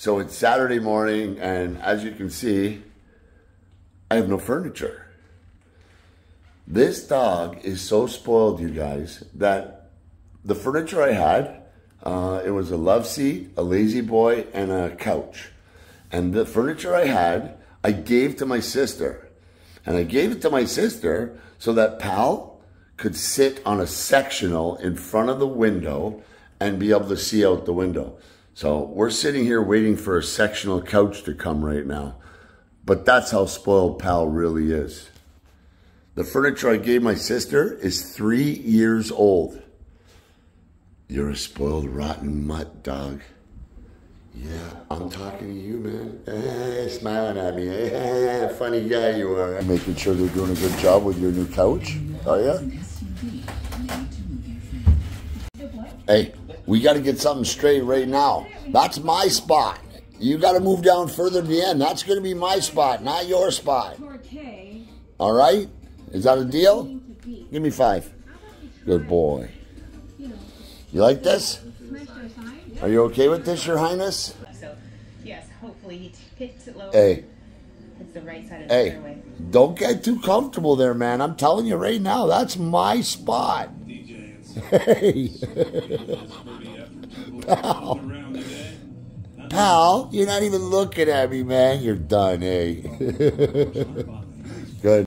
So it's Saturday morning, and as you can see, I have no furniture. This dog is so spoiled, you guys, that the furniture I had, uh, it was a love seat, a La-Z-Boy, and a couch. And the furniture I had, I gave to my sister. And I gave it to my sister so that Pal could sit on a sectional in front of the window and be able to see out the window. So we're sitting here waiting for a sectional couch to come right now. But that's how spoiled Pal really is. The furniture I gave my sister is three years old. You're a spoiled, rotten mutt, dog. Yeah, I'm talking to you, man. Eh, smiling at me. Eh, funny guy you are. Making sure they're doing a good job with your new couch. Are you? Hey, we got to get something straight right now. That's my spot. You got to move down further to the end. That's going to be my spot, not your spot. All right? Is that a deal? Give me five. Good boy. You like this? Are you okay with this, Your Highness? So, yes, hopefully he hits it low. Hey, Hits the right side of the hey, fairway. don't get too comfortable there, man. I'm telling you right now, that's my spot. Hey, pal, pal, you're not even looking at me, man. You're done, eh? Good.